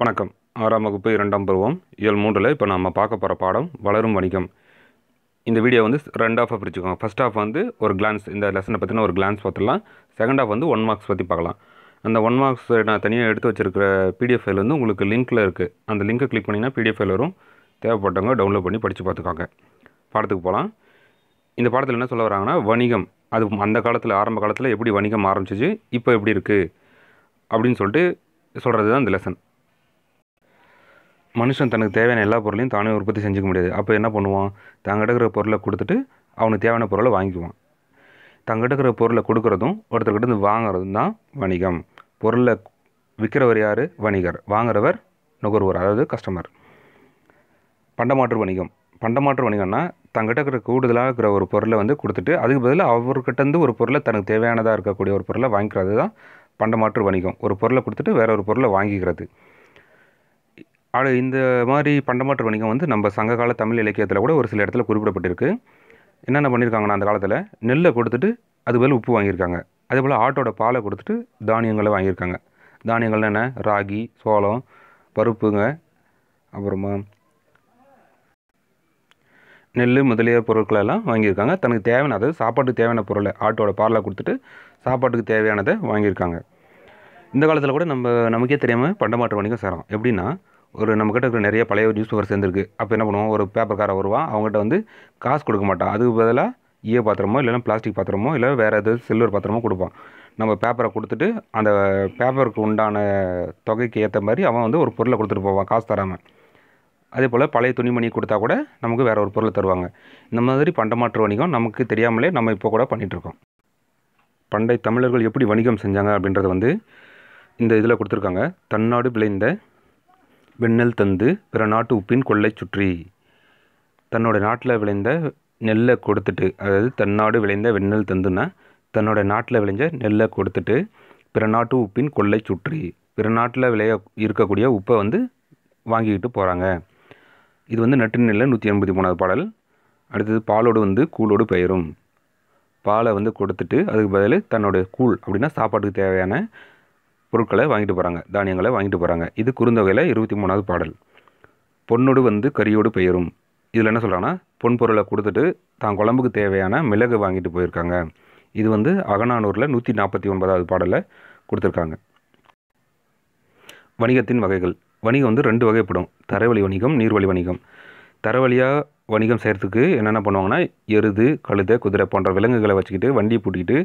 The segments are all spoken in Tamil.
வணக்கம். ஆறாம் வகுப்பு இரண்டாம் பருவம் இயல் மூன்றில் இப்போ நம்ம பார்க்க போகிற பாடம் வளரும் வணிகம். இந்த வீடியோ வந்து ரெண்டு ஆஃபாக பிரிச்சுக்கோங்க. ஃபர்ஸ்ட் ஆஃப் வந்து ஒரு கிளான்ஸ் இந்த லெசனை பற்றின ஒரு கிளான்ஸ் பார்த்துடலாம். செகண்ட் ஆஃப் வந்து ஒன் மார்க்ஸ் பற்றி பார்க்கலாம். அந்த ஒன் மார்க்ஸ் நான் தனியாக எடுத்து வச்சிருக்கிற பிடிஎஃப் ஃபைல் வந்து உங்களுக்கு லிங்க்கில் இருக்குது அந்த லிங்க்கை கிளிக் பண்ணிங்கன்னா பிடிஎஃப் ஃபைல் வரும். தேவைப்பட்டவங்க டவுன்லோட் பண்ணி படித்து பார்த்துக்கோங்க. பாடத்துக்கு போகலாம் இந்த பாடத்தில் என்ன சொல்ல வராங்கன்னா வணிகம். அது அந்த காலத்தில் ஆரம்ப காலத்தில் எப்படி வணிகம் ஆரம்பிச்சிச்சு இப்போ எப்படி இருக்குது அப்படின்னு சொல்லிட்டு சொல்கிறது தான் இந்த லெசன் மனுஷன் தனக்கு தேவையான எல்லா பொருளையும் தானே உற்பத்தி செஞ்சுக்க முடியாது. அப்போ என்ன பண்ணுவான்? தங்கிட்ட இருக்கிற பொருளை கொடுத்துட்டு அவனுக்கு தேவையான பொருளை வாங்கிக்குவான். தங்கிட்ட இருக்கிற பொருளை கொடுக்குறதும் ஒருத்தர்கிட்ட இருந்து வாங்குறதும் தான் வணிகம். பொருளை விற்கிறவர் யார்? வணிகர். வாங்குறவர் நுகர்வோர் அதாவது கஸ்டமர் பண்டமாற்று வணிகம். பண்டமாற்று வணிகம்னா தங்கிட்ட இருக்கிற கூடுதலாக இருக்கிற ஒரு பொருளை வந்து கொடுத்துட்டு அதுக்கு பதிலாக அவர்கிட்டருந்து ஒரு பொருளை தனக்கு தேவையானதாக இருக்கக்கூடிய ஒரு பொருளை வாங்கிக்கிறது தான் பண்டமாற்று வணிகம். ஒரு பொருளை கொடுத்துட்டு வேற ஒரு பொருளை வாங்கிக்கிறது. அது இந்த மாதிரி பண்டமாற்று வணிகம் வந்து நம்ம சங்ககால தமிழ் இலக்கியத்தில் கூட ஒரு சில இடத்துல குறிப்பிடப்பட்டிருக்கு. என்னென்ன பண்ணியிருக்காங்கன்னா அந்த காலத்தில் நெல்லை கொடுத்துட்டு அது உப்பு வாங்கியிருக்காங்க. அதே போல் ஆட்டோட பாலை கொடுத்துட்டு தானியங்களை வாங்கியிருக்காங்க. தானியங்கள் என்ன? ராகி சோளம் பருப்புங்க அப்புறமா நெல் முதலிய பொருட்களெல்லாம் வாங்கியிருக்காங்க. தனக்கு தேவையான அதாவது சாப்பாட்டுக்கு தேவையான பொருளை ஆட்டோட பாலை கொடுத்துட்டு சாப்பாட்டுக்கு தேவையானதை வாங்கியிருக்காங்க. இந்த காலத்தில் கூட நம்ம நமக்கே தெரியாமல் பண்டமாற்று வணிகம் சேரோம். எப்படின்னா ஒரு நம்மக்கிட்ட இருக்கிற நிறைய பழைய நியூஸ் பேப்பர் சேர்ந்துருக்கு. அப்போ என்ன பண்ணுவோம்? ஒரு பேப்பர்காரன் வருவான். அவங்ககிட்ட வந்து காசு கொடுக்க மாட்டான். அதுக்கு பதிலாக ஈய பாத்திரமோ இல்லைன்னா பிளாஸ்டிக் பாத்திரமோ இல்லை வேறு ஏதாவது சில்வர் பாத்திரமோ கொடுப்பான். நம்ம பேப்பரை கொடுத்துட்டு அந்த பேப்பருக்கு உண்டான தொகைக்கு ஏற்ற மாதிரி அவன் வந்து ஒரு பொருளை கொடுத்துட்டு போவான் காசு தராமல் அதே போல் பழைய துணிமணி கொடுத்தா கூட நமக்கு வேறு ஒரு பொருளை தருவாங்க. இந்த மாதிரி பண்டமாற்று வணிகம் நமக்கு தெரியாமலே நம்ம இப்போ கூட பண்ணிகிட்ருக்கோம் பண்டை தமிழர்கள் எப்படி வணிகம் செஞ்சாங்க அப்படின்றத வந்து இந்த இதில் கொடுத்துருக்காங்க. தன்னாடு விளைந்த வெண்ணெல் தந்து பிற நாட்டு உப்பின் கொள்ளை சுற்றி. தன்னோட நாட்டில் விளைந்த நெல்லை கொடுத்துட்டு அதாவது தன்னாடு விளைந்த வெண்ணெல் தந்துன்னா தன்னோட நாட்டில் விளைஞ்ச நெல்லை கொடுத்துட்டு பிற நாட்டு உப்பின் கொள்ளை சுற்றி. பிற நாட்டில் விளைய இருக்கக்கூடிய உப்பை வந்து வாங்கிக்கிட்டு போகிறாங்க இது வந்து நட்டு நெல்லை நூற்றி எண்பத்தி மூணாவது பாடல். அடுத்தது பாலோடு வந்து கூழோடு பெயரும். பாலை வந்து கொடுத்துட்டு அதுக்கு பதில் தன்னோட கூழ் அப்படின்னா சாப்பாட்டுக்கு தேவையான பொருட்களை வாங்கிட்டு போகிறாங்க தானியங்களை வாங்கிட்டு போகிறாங்க இது குறுந்தொகையில் இருபத்தி மூணாவது பாடல். பொண்ணோடு வந்து கரியோடு பெயரும். இதில் என்ன சொல்கிறாங்கன்னா பொன் பொருளை கொடுத்துட்டு தான் குழம்புக்கு தேவையான மிளகு வாங்கிட்டு போயிருக்காங்க. இது வந்து அகநானூரில் நூற்றி நாற்பத்தி ஒன்பதாவது பாடலில் கொடுத்துருக்காங்க. வணிகத்தின் வகைகள். வணிகம் வந்து ரெண்டு வகைப்படும். தரைவழி வணிகம் நீர்வழி வணிகம். தரவழியாக வணிகம் செய்கிறதுக்கு என்னென்ன பண்ணுவாங்கன்னா எருது கழுதை குதிரை போன்ற விலங்குகளை வச்சுக்கிட்டு வண்டியை பூட்டிக்கிட்டு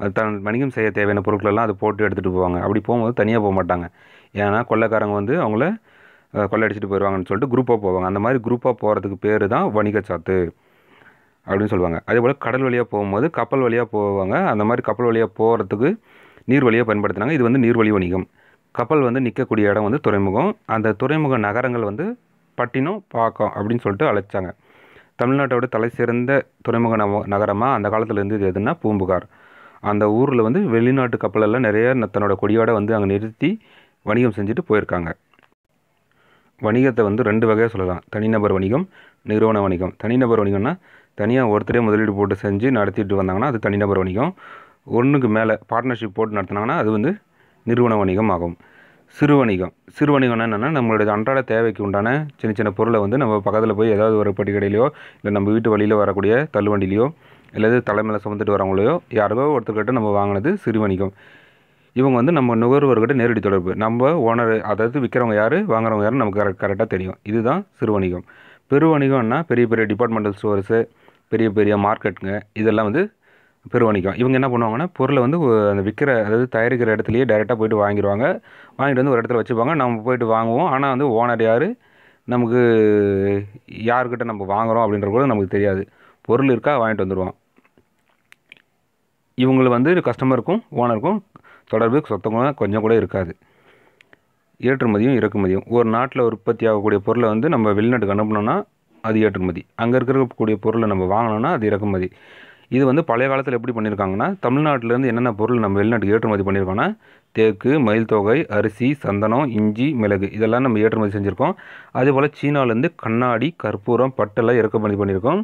அது தன் வணிகம் செய்ய தேவையான பொருட்களெல்லாம் அதை போட்டு எடுத்துகிட்டு போவாங்க. அப்படி போகும்போது தனியாக போக மாட்டாங்க. ஏன்னா கொள்ளைக்காரங்க வந்து அவங்கள கொள்ளடிச்சிட்டு போயிடுவாங்கன்னு சொல்லிட்டு குரூப்பாக போவாங்க. அந்த மாதிரி குரூப்பாக போகிறதுக்கு பேர் தான் வணிக சாத்து அப்படின்னு சொல்லுவாங்க. அதே போல் கடல் வழியாக போகும்போது கப்பல் வழியாக போவாங்க. அந்த மாதிரி கப்பல் வழியாக போகிறதுக்கு நீர் வழியாக பயன்படுத்துனாங்க இது வந்து நீர்வழி வணிகம். கப்பல் வந்து நிற்கக்கூடிய இடம் வந்து துறைமுகம். அந்த துறைமுக நகரங்கள் வந்து பட்டினம் பாக்கம் அப்படின்னு சொல்லிட்டு அழைச்சாங்க. தமிழ்நாட்டோட தலை சிறந்த துறைமுக நவ நகரமாக அந்த காலத்தில் இருந்தது எதுன்னா பூம்புகார். அந்த ஊரில் வந்து வெளிநாட்டு கப்பலெல்லாம் நிறைய தன்னோட கொடியோட வந்து அங்கே நிறுத்தி வணிகம் செஞ்சுட்டு போயிருக்காங்க. வணிகத்தை வந்து ரெண்டு வகையாக சொல்லலாம். தனிநபர் வணிகம் நிறுவன வணிகம். தனிநபர் வணிகம்னா தனியாக ஒருத்தரே முதலீடு போட்டு செஞ்சு நடத்திட்டு வந்தாங்கன்னா அது தனிநபர் வணிகம். ஒன்றுக்கு மேலே பார்ட்னர்ஷிப் போட்டு நடத்தினாங்கன்னா அது வந்து நிறுவன வணிகம் ஆகும். சிறு வணிகம் சிறு வணிகம்னா என்னென்னா நம்மளுடைய அன்றாட தேவைக்கு உண்டான சின்ன சின்ன பொருளை வந்து நம்ம பக்கத்தில் போய் ஏதாவது ஒரு பட்டி கடையிலையோ இல்லை நம்ம வீட்டு வழியில் வரக்கூடிய தள்ளுவண்டிலையோ இல்லை தலைமையில் சுமந்துட்டு வரவங்களையோ யாரோ ஒருத்தர்கிட்ட நம்ம வாங்கினது சிறு வணிகம் இவங்க வந்து நம்ம நுகர்வோர்கிட்ட நேரடி தொடர்பு. நம்ம ஓனர் அதாவது விற்கிறவங்க யார் வாங்குறவங்க யார் நமக்கு கரெக்ட் கரெக்டாக தெரியும். இதுதான் சிறு வணிகம் பெரு வணிகம்னா பெரிய பெரிய டிபார்ட்மெண்டல் ஸ்டோர்ஸு பெரிய பெரிய மார்க்கெட்டுங்க இதெல்லாம் வந்து பெரு வணிகம் இவங்க என்ன பண்ணுவாங்கன்னா பொருளை வந்து அந்த விற்கிற அதாவது தயாரிக்கிற இடத்துலையே டைரெக்டாக போயிட்டு வாங்கிடுவாங்க வாங்கிட்டு வந்து ஒரு இடத்துல வச்சுப்பாங்க. நம்ம போயிட்டு வாங்குவோம். ஆனால் வந்து ஓனர் யார்? நமக்கு யாருக்கிட்ட நம்ம வாங்குகிறோம் அப்படின்ற கூட நமக்கு தெரியாது. பொருள் இருக்கா? வாங்கிட்டு வந்துடுவோம் இவங்களை வந்து கஸ்டமருக்கும் ஓனருக்கும் தொடர்பு சொத்தமாக கொஞ்சம் கூட இருக்காது. ஏற்றுமதியும் இறக்குமதியும். ஒரு நாட்டில் உற்பத்தி ஆகக்கூடிய பொருளை வந்து நம்ம வெளிநாட்டுக்கு அனுப்பினோன்னா அது ஏற்றுமதி. அங்கே இருக்கக்கூடிய பொருளை நம்ம வாங்கினோன்னா அது இறக்குமதி. இது வந்து பழைய காலத்தில் எப்படி பண்ணியிருக்காங்கன்னா தமிழ்நாட்டிலேருந்து என்னென்ன பொருள் நம்ம வெளிநாட்டுக்கு ஏற்றுமதி பண்ணியிருக்கோன்னா தேக்கு மயில் தொகை அரிசி சந்தனம் இஞ்சி மிளகு இதெல்லாம் நம்ம ஏற்றுமதி செஞ்சுருக்கோம். அதேபோல் சீனாவிலேருந்து கண்ணாடி கற்பூரம் பட்டெல்லாம் இறக்குமதி பண்ணியிருக்கோம்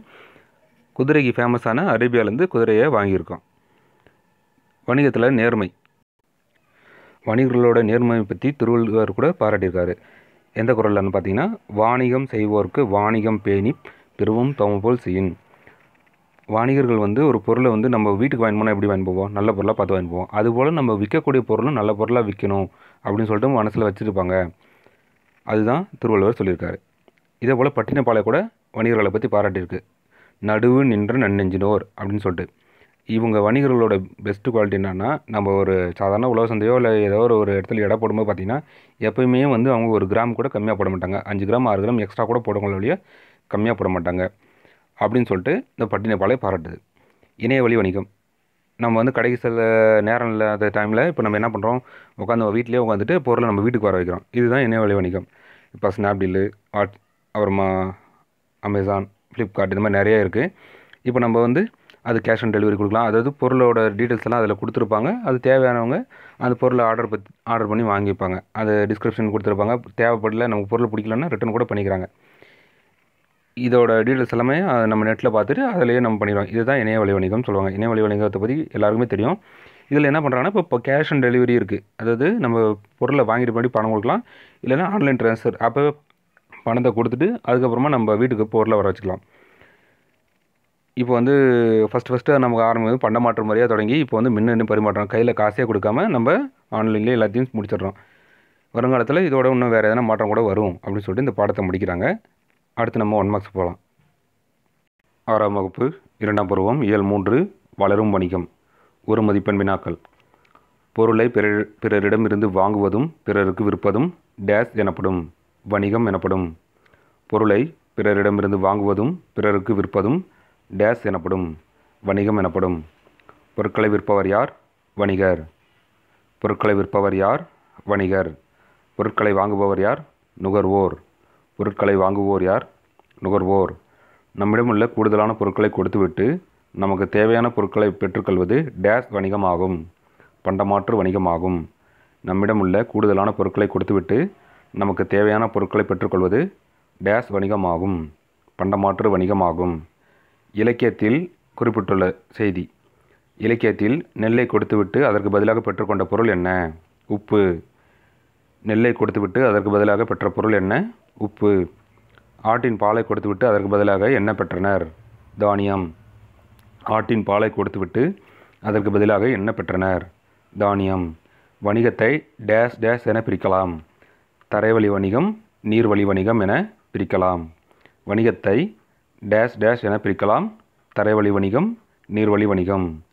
குதிரைக்கு ஃபேமஸான அரேபியாவிலேருந்து குதிரையை வாங்கியிருக்கோம். வணிகத்தில் நேர்மை. வணிகர்களோட நேர்மையை பற்றி திருவள்ளுவர் கூட பாராட்டியிருக்காரு. எந்த குரல்லன்னு பார்த்தீங்கன்னா வாணிகம் செய்வோர்க்கு வாணிகம் பேணி பெருவும் தமபோல் செய்யின். வாணிகர்கள் வந்து ஒரு பொருளை வந்து நம்ம வீட்டுக்கு வாங்கி போனால் எப்படி வாங்கி போவோம்? நல்ல பொருளாக பார்த்து வாங்கி போவோம். அதுபோல் நம்ம விற்கக்கூடிய பொருளும் நல்ல பொருளாக விற்கணும் அப்படின்னு சொல்லிட்டு மனசில் வச்சுருப்பாங்க. அதுதான் திருவள்ளுவர் சொல்லியிருக்காரு. இதே போல் பட்டினப்பாலை கூட வணிகர்களை பற்றி பாராட்டியிருக்கு. நடுவு நின்ற நன்னெஞ்சினோர் அப்படின்னு சொல்லிட்டு. இவங்க வணிகர்களோட பெஸ்ட்டு குவாலிட்டி என்னன்னா நம்ம ஒரு சாதாரண உழவு சந்தையோ இல்லை ஏதோ ஒரு ஒரு இடத்துல எடை போடும்போது பார்த்தீங்கன்னா எப்பயுமே வந்து அவங்க ஒரு கிராம் கூட கம்மியாக போட மாட்டாங்க. அஞ்சு கிராம் ஆறு கிராம் எக்ஸ்ட்ரா கூட போடுவாங்களே வழியே கம்மியாக போட மாட்டாங்க. அப்படின்னு சொல்லிட்டு இந்த பட்டினப்பாலை பாராட்டுது. இணைய வழி வணிகம். நம்ம வந்து கடைக்கு செல்ல நேரம் இல்லாத டைமில் இப்போ நம்ம என்ன பண்ணுறோம் உட்காந்து வீட்டிலேயே உட்காந்துட்டு பொருளை நம்ம வீட்டுக்கு வர வைக்கிறோம். இதுதான் இணைய வழி வணிகம். இப்போ ஸ்னாப்டீலு வாட் அப்புறமா அமேசான் ஃப்ளிப்கார்ட் இந்த மாதிரி நிறைய இருக்குது இப்போ நம்ம வந்து அது கேஷ் ஆன் டெலிவரி கொடுக்கலாம். அதாவது பொருளோட டீட்டெயில்ஸ் எல்லாம் அதில் கொடுத்துருப்பாங்க. அது தேவையானவங்க அந்த பொருளை ஆர்டர் பத் ஆர்டர் பண்ணி வாங்கிப்பாங்க. அது டிஸ்கிரிப்ஷன் கொடுத்துருப்பாங்க. தேவைப்படல நமக்கு பொருள் பிடிக்கலன்னா ரிட்டர்ன் கூட பண்ணிக்கிறாங்க. இதோட டீட்டெயில்ஸ் எல்லாமே நம்ம நெட்டில் பார்த்துட்டு அதிலேயே நம்ம பண்ணிடுவோம். இதுதான் இணைய வழி வணிகம்னு சொல்லுவாங்க. இணைய வழி வணிகத்தை பற்றி எல்லாருக்குமே தெரியும். இதில் என்ன பண்ணுறாங்கன்னா இப்போ இப்போ கேஷ் ஆன் டெலிவரி இருக்குது அதாவது நம்ம பொருளை வாங்கிட்டு போய் பணம் கொடுக்கலாம். இல்லைன்னா ஆன்லைன் ட்ரான்ஸ்ஃபர் அப்போ பணத்தை கொடுத்துட்டு அதுக்கப்புறமா நம்ம வீட்டுக்கு பொருளை வர வச்சுக்கலாம். இப்போ வந்து ஃபஸ்ட்டு ஃபஸ்ட்டு நமக்கு ஆரம்பிக்கும் பண்ட மாற்றம் முறையாக தொடங்கி இப்போ வந்து மின்னணு பரிமாற்றம். கையில் காசே கொடுக்காம நம்ம ஆன்லைன்லேயே எல்லாத்தையும் முடிச்சிடுறோம். வருங்காலத்தில் இதோட இன்னும் வேறு எதனா மாற்றம் கூட வரும் அப்படின்னு சொல்லிட்டு இந்த பாடத்தை முடிக்கிறாங்க. அடுத்து நம்ம ஒன் மார்க்ஸ் போகலாம் ஆறாம் வகுப்பு இரண்டாம் பருவம் இயல் மூன்று வளரும் வணிகம் ஒரு மதிப்பெண் வினாக்கள். பொருளை பிறர் பிறரிடமிருந்து வாங்குவதும் பிறருக்கு விற்பதும் டேஸ் எனப்படும் வணிகம் எனப்படும். பொருளை பிறரிடமிருந்து வாங்குவதும் பிறருக்கு விற்பதும் டேஸ் எனப்படும் வணிகம் எனப்படும். பொருட்களை விற்பவர் யார்? வணிகர். பொருட்களை விற்பவர் யார்? வணிகர். பொருட்களை வாங்குபவர் யார்? நுகர்வோர். பொருட்களை வாங்குவோர் யார்? நுகர்வோர். நம்மிடமுள்ள கூடுதலான பொருட்களை கொடுத்துவிட்டு நமக்கு தேவையான பொருட்களை பெற்றுக்கொள்வது டேஸ் வணிகமாகும் பண்டமாற்று வணிகமாகும். நம்மிடமுள்ள கூடுதலான பொருட்களை கொடுத்துவிட்டு நமக்கு தேவையான பொருட்களை பெற்றுக்கொள்வது டேஸ் வணிகமாகும் பண்டமாற்று வணிகமாகும். இலக்கியத்தில் குறிப்பிட்டுள்ள செய்தி. இலக்கியத்தில் நெல்லை கொடுத்துவிட்டு அதற்கு பதிலாக பெற்றுக்கொண்ட பொருள் என்ன? உப்பு. நெல்லை கொடுத்துவிட்டு அதற்கு பதிலாக பெற்ற பொருள் என்ன? உப்பு. ஆட்டின் பாலை கொடுத்துவிட்டு அதற்கு பதிலாக எண்ணெய் பெற்றனர். தானியம். ஆட்டின் பாலை கொடுத்துவிட்டு அதற்கு பதிலாக எண்ணெய் பெற்றனர். தானியம். வணிகத்தை டேஷ் டேஷ் என பிரிக்கலாம். தரைவழி வணிகம் நீர்வழி வணிகம் என பிரிக்கலாம். வணிகத்தை டேஷ் டேஷ் என பிரிக்கலாம். தரைவழி வணிகம் நீர்வழி வணிகம்.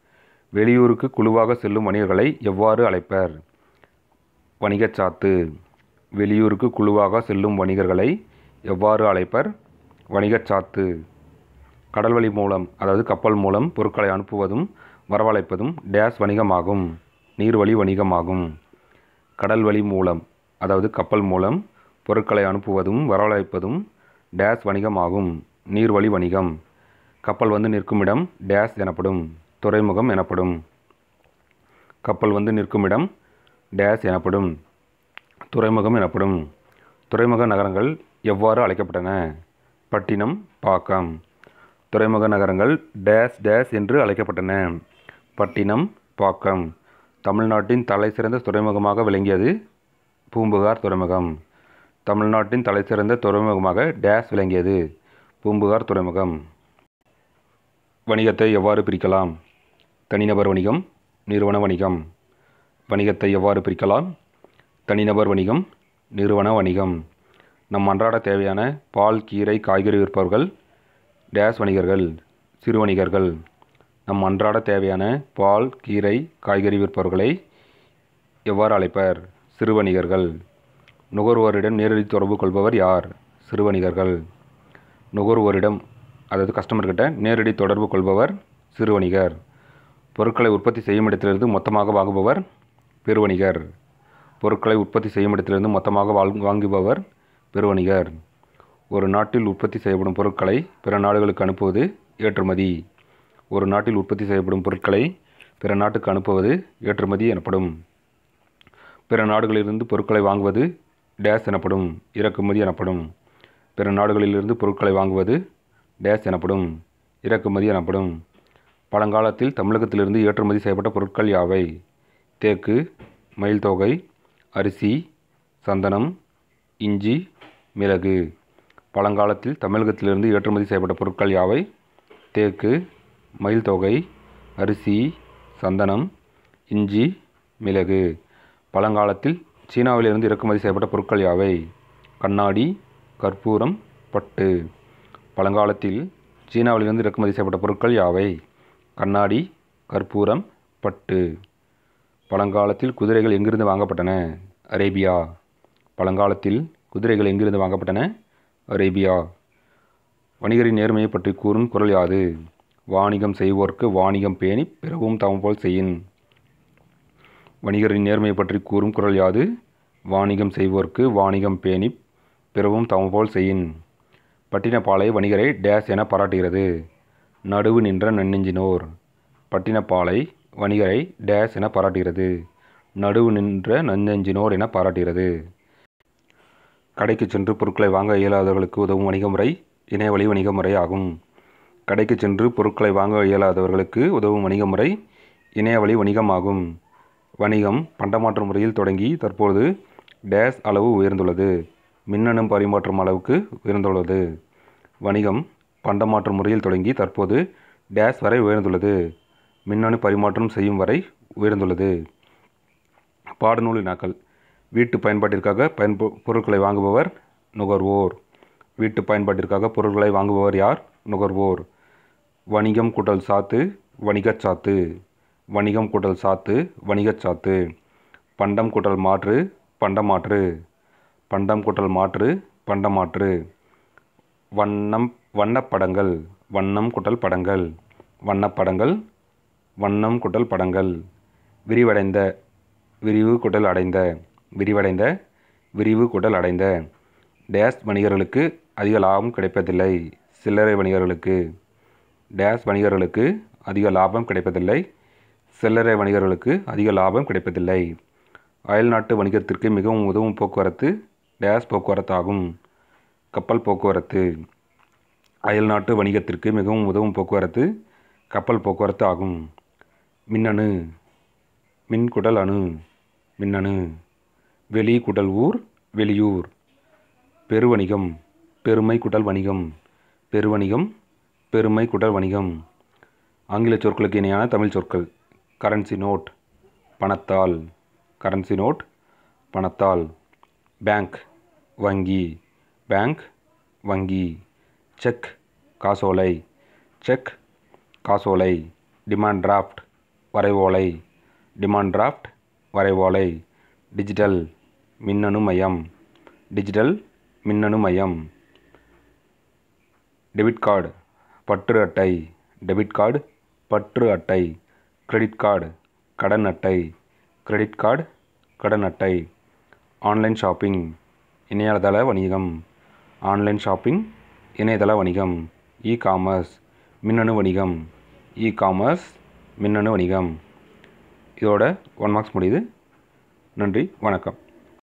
வெளியூருக்கு குழுவாக செல்லும் வணிகர்களை எவ்வாறு அழைப்பர்? வணிகச் சாத்து வெளியூருக்கு குழுவாக செல்லும் வணிகர்களை எவ்வாறு அழைப்பர்? வணிகச் சாத்து. கடல்வழி மூலம் அதாவது கப்பல் மூலம் பொருட்களை அனுப்புவதும் வரவழைப்பதும் டேஸ் வணிகமாகும் நீர்வழி வணிகமாகும். கடல் வழி மூலம் அதாவது கப்பல் மூலம் பொருட்களை அனுப்புவதும் வரவழைப்பதும் டேஸ் வணிகமாகும் நீர்வழி வணிகம். கப்பல் வந்து நிற்கும் இடம் டேஸ் எனப்படும் துறைமுகம் எனப்படும். கப்பல் வந்து நிற்கும் இடம் டேஸ் எனப்படும். துறைமுகம் எனப்படும் துறைமுக நகரங்கள் எவ்வாறு அழைக்கப்பட்டன? பட்டினம் பாக்கம். துறைமுக நகரங்கள் டேஸ் டேஸ் என்று அழைக்கப்பட்டன. பட்டினம் பாக்கம். தமிழ்நாட்டின் தலைசிறந்த துறைமுகமாக விளங்கியது பூம்புகார் துறைமுகம். தமிழ்நாட்டின் தலைசிறந்த துறைமுகமாக டேஸ் விளங்கியது பூம்புகார் துறைமுகம். வணிகத்தை எவ்வாறு பிரிக்கலாம்? தனிநபர் வணிகம் நிறுவன வணிகம். வணிகத்தை எவ்வாறு பிரிக்கலாம்? தனிநபர் வணிகம் நிறுவன வணிகம். நம் அன்றாட தேவையான பால் கீரை காய்கறி விற்பவர்கள் டேஸ் வணிகர்கள் சிறு வணிகர்கள். நம் அன்றாட தேவையான பால் கீரை காய்கறி விற்பவர்களை எவ்வாறு அழைப்பர்? சிறு வணிகர்கள். நுகர்வோரிடம் நேரடி தொடர்பு கொள்பவர் யார்? சிறு வணிகர்கள். நுகர்வோரிடம் அதாவது கஸ்டமர்கிட்ட நேரடி தொடர்பு கொள்பவர் சிறு வணிகர். பொருட்களை உற்பத்தி செய்யும் இடத்திலிருந்து மொத்தமாக வாங்குபவர் பெருவணிகர் பொருட்களை உற்பத்தி செய்யும் இடத்திலிருந்து மொத்தமாக வாழ் வாங்குபவர் பெருவணிகர். ஒரு நாட்டில் உற்பத்தி செய்யப்படும் பொருட்களை பிற நாடுகளுக்கு அனுப்புவது ஏற்றுமதி. ஒரு நாட்டில் உற்பத்தி செய்யப்படும் பொருட்களை பிற நாட்டுக்கு அனுப்புவது ஏற்றுமதி எனப்படும். பிற நாடுகளிலிருந்து பொருட்களை வாங்குவது டேஸ் எனப்படும் இறக்குமதி எனப்படும். பிற நாடுகளிலிருந்து பொருட்களை வாங்குவது டேஸ் எனப்படும் இறக்குமதி எனப்படும். பழங்காலத்தில் தமிழகத்திலிருந்து ஏற்றுமதி செய்யப்பட்ட பொருட்கள் யாவை? தேக்கு மயில் தொகை அரிசி சந்தனம் இஞ்சி மிளகு. பழங்காலத்தில் தமிழகத்திலிருந்து ஏற்றுமதி செய்யப்பட்ட பொருட்கள் யாவை? தேக்கு மயில் தொகை அரிசி சந்தனம் இஞ்சி மிளகு. பழங்காலத்தில் சீனாவிலிருந்து இறக்குமதி செய்யப்பட்ட பொருட்கள் யாவை? கண்ணாடி கற்பூரம் பட்டு. பழங்காலத்தில் சீனாவிலிருந்து இறக்குமதி செய்யப்பட்ட பொருட்கள் யாவை? கண்ணாடி கற்பூரம் பட்டு. பழங்காலத்தில் குதிரைகள் எங்கிருந்து வாங்கப்பட்டன? அரேபியா. பழங்காலத்தில் குதிரைகள் எங்கிருந்து வாங்கப்பட்டன? அரேபியா. வணிகரின் நேர்மையை பற்றி கூறும் குரல் யாது? வாணிகம் செய்வோர்க்கு வாணிகம் பேணி பிறவும் தம் போல் செய்யின். வணிகரின் நேர்மையை பற்றி கூறும் குரல் யாது? வாணிகம் செய்வோர்க்கு வாணிகம் பேணி பிறவும் தவம் போல் செய்யின். பட்டினப்பாலை வணிகரை டேஸ் என பாராட்டுகிறது. நடுவு நின்ற நன்னெஞ்சினோர் பட்டினப்பாலை வணிகரை டேஸ் என பாராட்டுகிறது. நடுவு நின்ற நன்னெஞ்சினோர் என பாராட்டுகிறது. கடைக்கு சென்று பொருட்களை வாங்க இயலாதவர்களுக்கு உதவும் வணிக முறை இணையவழி வணிக முறை ஆகும். கடைக்கு சென்று பொருட்களை வாங்க இயலாதவர்களுக்கு உதவும் வணிக முறை இணையவழி வணிகம் ஆகும் வணிகம் பண்டமாற்று முறையில் தொடங்கி தற்போது டேஸ் அளவு உயர்ந்துள்ளது. மின்னணு பரிமாற்றும் அளவுக்கு உயர்ந்துள்ளது. வணிகம் பண்டமாற்று முறையில் தொடங்கி தற்போது டேஸ் வரை உயர்ந்துள்ளது. மின்னணு பரிமாற்றம் செய்யும் வரை உயர்ந்துள்ளது. பாடநூல் வினாக்கள் வீட்டு பயன்பாட்டிற்காக பயன்ப பொருட்களை வாங்குபவர் நுகர்வோர். வீட்டு பயன்பாட்டிற்காக பொருட்களை வாங்குபவர் யார்? நுகர்வோர். வணிகம் கூட்டல் சாத்து வணிகச் சாத்து. வணிகம் கூட்டல் சாத்து வணிகச் சாத்து. பண்டம் கூட்டல் மாற்று பண்டமாற்று. பண்டம் கூட்டல் மாற்று பண்டமாற்று. வண்ணம் வண்ணப்படங்கள் வண்ணம் கூட்டல் படங்கள். வண்ணப்படங்கள் வண்ணம் கூட்டல் படங்கள். விரிவடைந்த விரிவு குடல் அடைந்த விரிவடைந்த விரிவு குடல் அடைந்த. டேஸ் வணிகர்களுக்கு அதிக லாபம் கிடைப்பதில்லை. சில்லறை வணிகர்களுக்கு டேஸ் வணிகர்களுக்கு அதிக லாபம் கிடைப்பதில்லை. சில்லறை வணிகர்களுக்கு அதிக லாபம் கிடைப்பதில்லை. அயல்நாட்டு வணிகத்திற்கு மிகவும் உதவும் போக்குவரத்து டேஸ் போக்குவரத்து ஆகும் கப்பல் போக்குவரத்து அயல்நாட்டு வணிகத்திற்கு மிகவும் உதவும் போக்குவரத்து கப்பல் போக்குவரத்து ஆகும். மின்னணு மின்குடல் அணு. மின்னணு. வெளி குடல் ஊர் வெளியூர். பெருவணிகம் பெருமை குடல் வணிகம். பெருவணிகம் பெருமை குடல் வணிகம். ஆங்கில சொற்களுக்கு இணையான தமிழ் சொற்கள். கரன்சி நோட் பணத்தால் கரன்சி நோட் பணத்தால் பேங்க் வங்கி. பேங்க் வங்கி. செக் காசோலை. செக் காசோலை. டிமாண்ட் டிராஃப்ட் வரைவோலை. டிமாண்ட் டிராஃப்ட் வரைவோலை டிஜிட்டல் மின்னணு மையம். டிஜிட்டல் மின்னணு மையம். டெபிட் கார்டு பற்று அட்டை. டெபிட் கார்டு பற்று அட்டை. கிரெடிட் கார்டு கடன் அட்டை. கிரெடிட் கார்டு கடன் அட்டை. ஆன்லைன் ஷாப்பிங் இணையதள வணிகம். ஆன்லைன் ஷாப்பிங் இணையதள வணிகம். இ காமர்ஸ் மின்னணு வணிகம். இ காமர்ஸ் மின்னணு வணிகம். இதோட ஒன் மார்க்ஸ் முடியுது. நன்றி வணக்கம்.